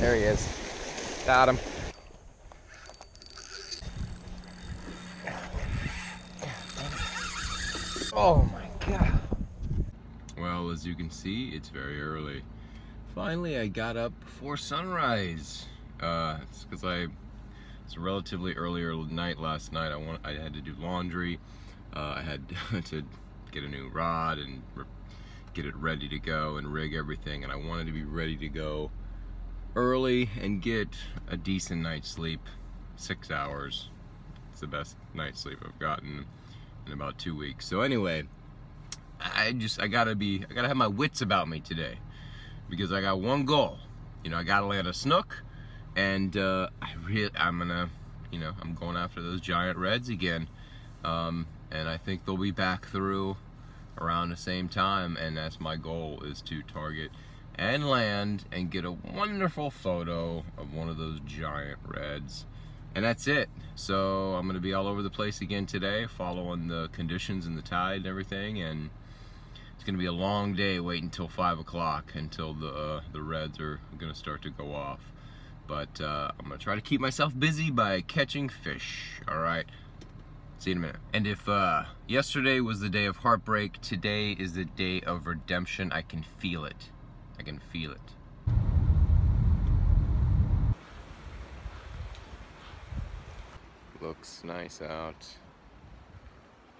There he is. Got him. Oh my god. Well, as you can see, it's very early. Finally, I got up before sunrise. Uh, it's because I it's a relatively earlier night last night. I want I had to do laundry. Uh, I had to get a new rod and get it ready to go and rig everything, and I wanted to be ready to go early and get a decent night's sleep. Six hours. It's the best night's sleep I've gotten in about two weeks. So anyway, I just I gotta be I gotta have my wits about me today because I got one goal. You know, I gotta land a snook, and uh, I really I'm gonna you know I'm going after those giant reds again, um, and I think they'll be back through around the same time, and that's my goal is to target and land and get a wonderful photo of one of those giant reds. And that's it. So I'm gonna be all over the place again today following the conditions and the tide and everything and it's gonna be a long day waiting until five o'clock until the uh, the reds are gonna start to go off. But uh, I'm gonna try to keep myself busy by catching fish all right see you in a minute. And if uh, yesterday was the day of heartbreak today is the day of redemption. I can feel it I can feel it Looks nice out.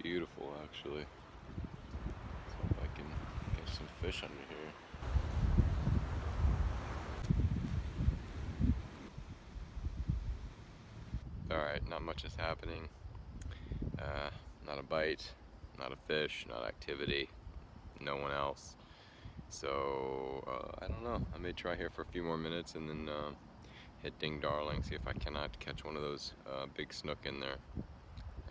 Beautiful, actually. Let's hope I can catch some fish under here. Alright, not much is happening. Uh, not a bite, not a fish, not activity, no one else. So, uh, I don't know. I may try here for a few more minutes and then uh, hit Ding Darling, see if I cannot catch one of those uh, big snook in there.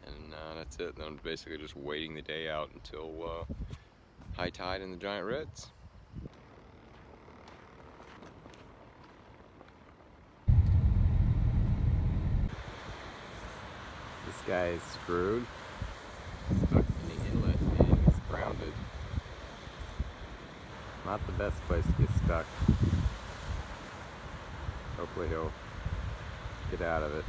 And uh, that's it. Then I'm basically just waiting the day out until uh, high tide and the giant reds. This guy is screwed. Stuck in the inlet and he's grounded. Not the best place to get stuck. Hopefully he'll get out of it.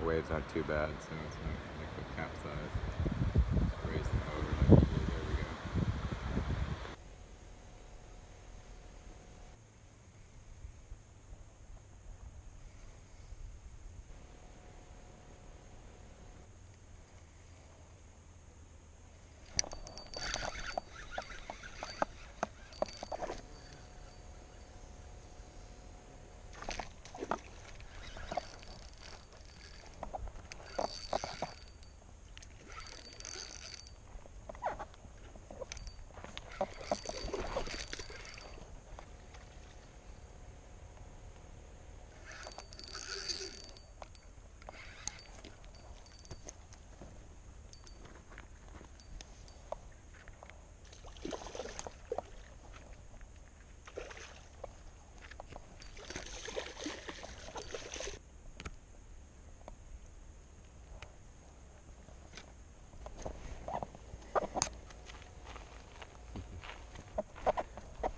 The waves aren't too bad, so it's not like he'll capsize.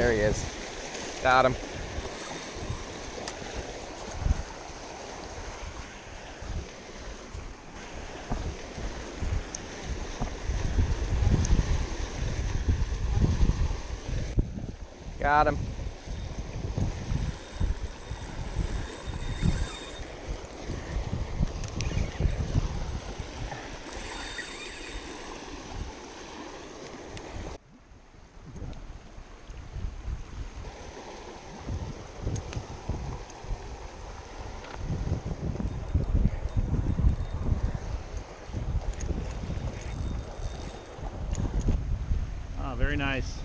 There he is. Got him. Got him. Nice.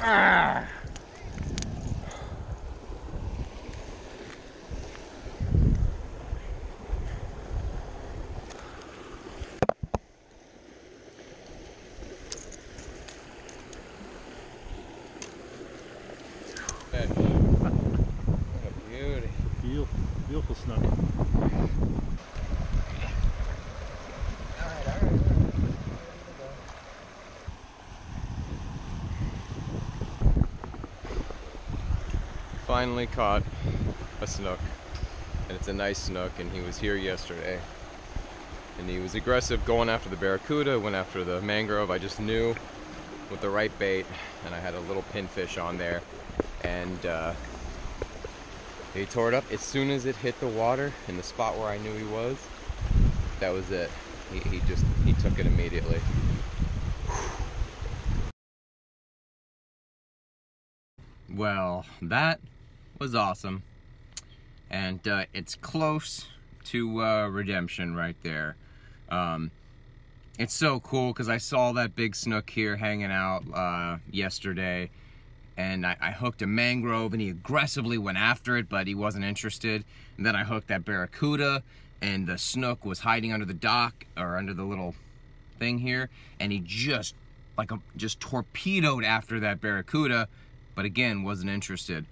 Ah! Beauty. Beautiful, beautiful. Finally caught a snook. And it's a nice snook, and he was here yesterday. And he was aggressive going after the barracuda, went after the mangrove. I just knew with the right bait, and I had a little pinfish on there. And uh, he tore it up as soon as it hit the water in the spot where I knew he was. That was it. He, he just he took it immediately. Well, that was awesome. And uh, it's close to uh, redemption right there. Um, it's so cool because I saw that big snook here hanging out uh, yesterday. And I, I hooked a mangrove and he aggressively went after it, but he wasn't interested. And then I hooked that barracuda and the snook was hiding under the dock or under the little thing here. And he just like a, just torpedoed after that barracuda, but again, wasn't interested.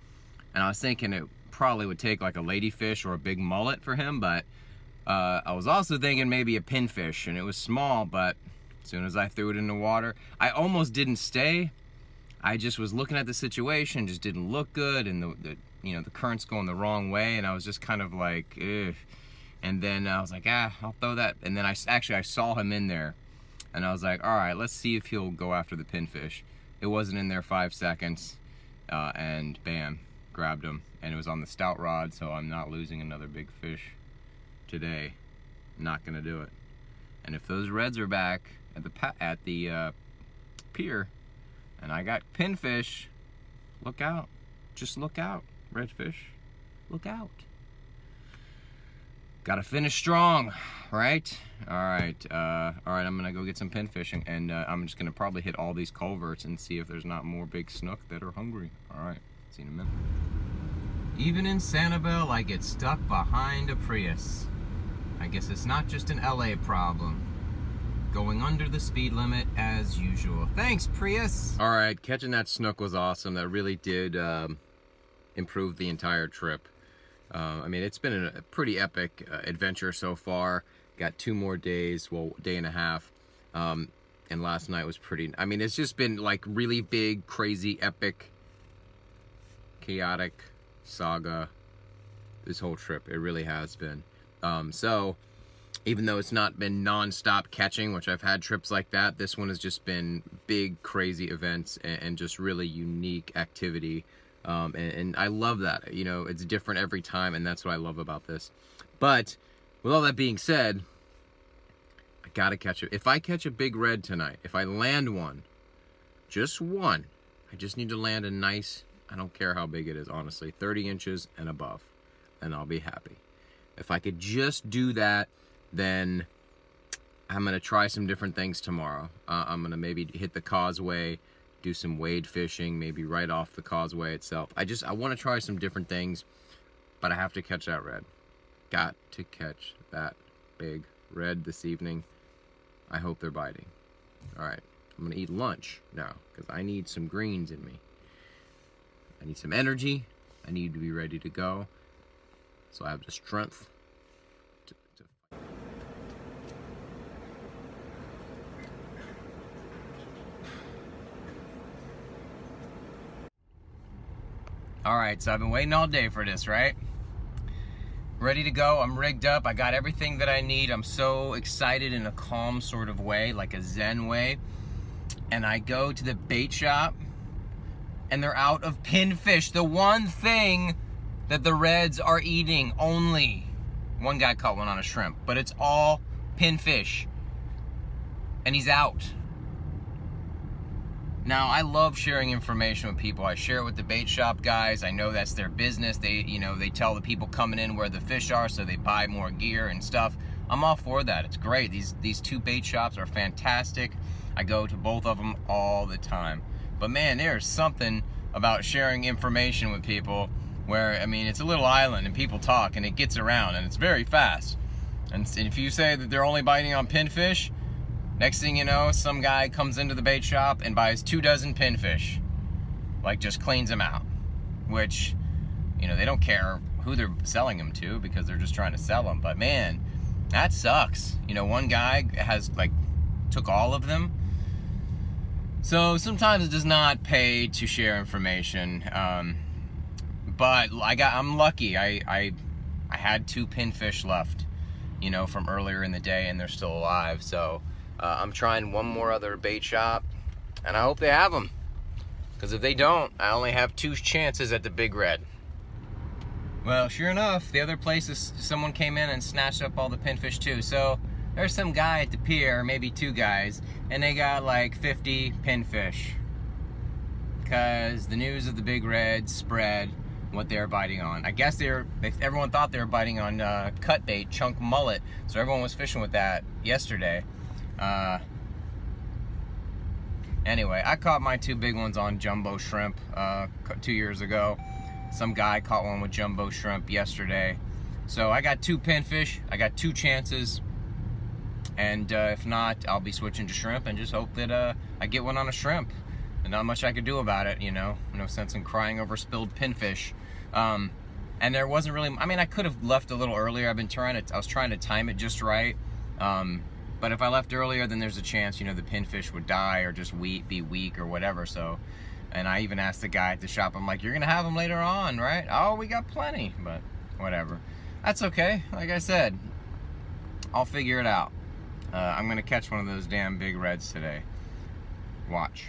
And I was thinking it probably would take like a ladyfish or a big mullet for him, but uh, I was also thinking maybe a pinfish, and it was small, but as soon as I threw it in the water, I almost didn't stay. I just was looking at the situation, just didn't look good, and the, the you know the current's going the wrong way, and I was just kind of like, Ugh. and then I was like, ah, I'll throw that, and then I actually I saw him in there, and I was like, all right, let's see if he'll go after the pinfish. It wasn't in there five seconds, uh, and bam, grabbed him, and it was on the stout rod, so I'm not losing another big fish today. Not gonna do it. And if those reds are back at the at the uh, pier, and I got pinfish, look out. Just look out, redfish. Look out. Gotta finish strong, right? All right, uh, all right. I'm gonna go get some pinfishing, and uh, I'm just gonna probably hit all these culverts and see if there's not more big snook that are hungry. All right, see you in. Even in Sanibel, I get stuck behind a Prius. I guess it's not just an LA problem. Going under the speed limit as usual. Thanks, Prius! Alright, catching that snook was awesome. That really did um, improve the entire trip. Uh, I mean, it's been a pretty epic uh, adventure so far. Got two more days, well, day and a half. Um, and last night was pretty... I mean, it's just been like really big, crazy, epic, chaotic saga this whole trip. It really has been. Um, so, even though it's not been non-stop catching, which I've had trips like that, this one has just been big, crazy events and, and just really unique activity. Um, and, and, I love that. You know, it's different every time, and that's what I love about this. But, with all that being said, I gotta catch it. If I catch a big red tonight, if I land one, just one, I just need to land a nice, I don't care how big it is, honestly, 30 inches and above, and I'll be happy. If I could just do that, then I'm going to try some different things tomorrow. Uh, I'm going to maybe hit the causeway, do some wade fishing, maybe right off the causeway itself. I just, I want to try some different things, but I have to catch that red. Got to catch that big red this evening. I hope they're biting. All right, I'm going to eat lunch now because I need some greens in me. I need some energy. I need to be ready to go. So I have the strength All right, so I've been waiting all day for this, right? Ready to go, I'm rigged up, I got everything that I need. I'm so excited in a calm sort of way, like a zen way. And I go to the bait shop and they're out of pinfish. The one thing that the Reds are eating only. One guy caught one on a shrimp, but it's all pinfish. And he's out. Now, I love sharing information with people. I share it with the bait shop guys. I know that's their business. They, you know, they tell the people coming in where the fish are so they buy more gear and stuff. I'm all for that. It's great. These these two bait shops are fantastic. I go to both of them all the time. But man, there's something about sharing information with people where I mean it's a little island and people talk and it gets around and it's very fast. And if you say that they're only biting on pinfish, next thing you know, some guy comes into the bait shop and buys two dozen pinfish. Like just cleans them out. Which, you know, they don't care who they're selling them to because they're just trying to sell them. But man, that sucks. You know, one guy has like took all of them. So sometimes it does not pay to share information. Um, but I got I'm lucky. I I I had two pinfish left, you know, from earlier in the day, and they're still alive. So uh, I'm trying one more other bait shop, and I hope they have them. Because if they don't, I only have two chances at the Big Red. Well, sure enough, the other places, someone came in and snatched up all the pinfish too. So there's some guy at the pier, maybe two guys, and they got like 50 pinfish. Because the news of the Big Red spread what they were biting on. I guess they were, everyone thought they were biting on uh, cut bait, chunk mullet. So everyone was fishing with that yesterday. Uh, anyway, I caught my two big ones on jumbo shrimp uh, two years ago. Some guy caught one with jumbo shrimp yesterday. So I got two pinfish. I got two chances. And uh, if not, I'll be switching to shrimp and just hope that uh, I get one on a shrimp. And not much I could do about it, you know. No sense in crying over spilled pinfish. Um, and there wasn't really, I mean, I could have left a little earlier. I've been trying to, I was trying to time it just right. Um, but if I left earlier, then there's a chance, you know, the pinfish would die or just be weak or whatever. So and I even asked the guy at the shop, I'm like, you're gonna have them later on, right? Oh, we got plenty, but whatever. That's okay, like I said, I'll figure it out. Uh, I'm gonna catch one of those damn big reds today. Watch.